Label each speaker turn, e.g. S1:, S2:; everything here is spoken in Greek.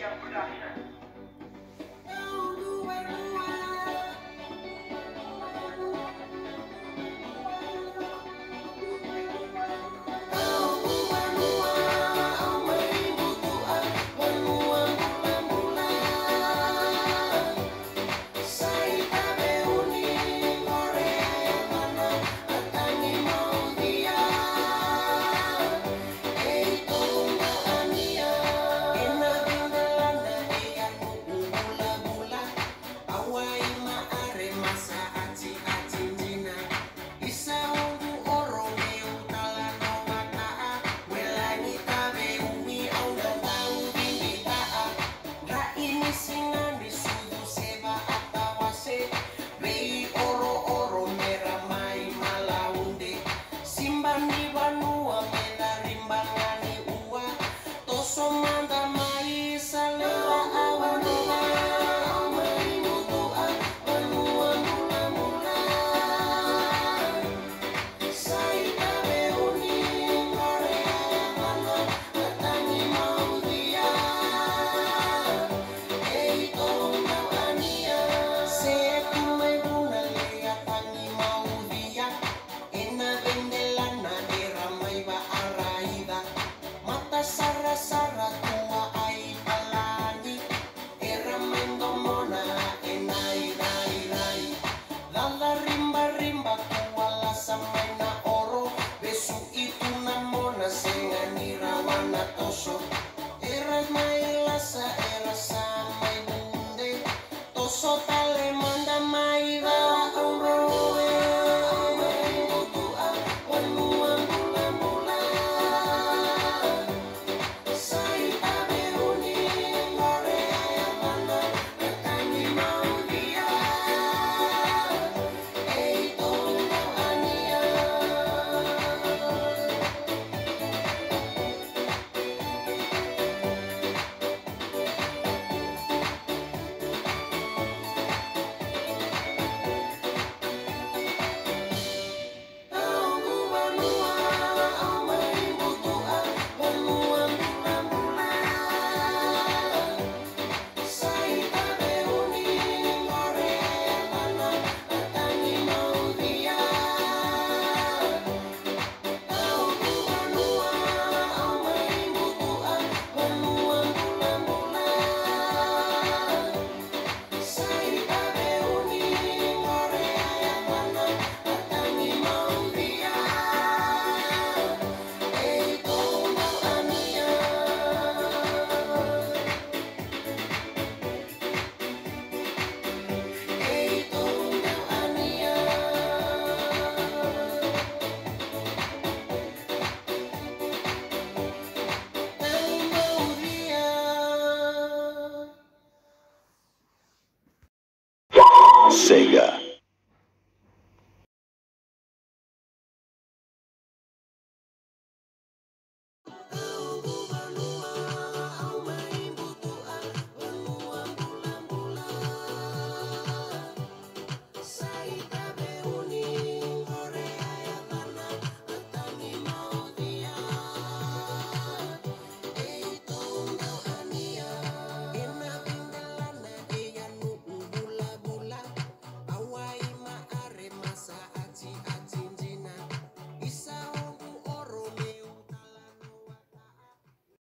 S1: yang 们 Είναι μη.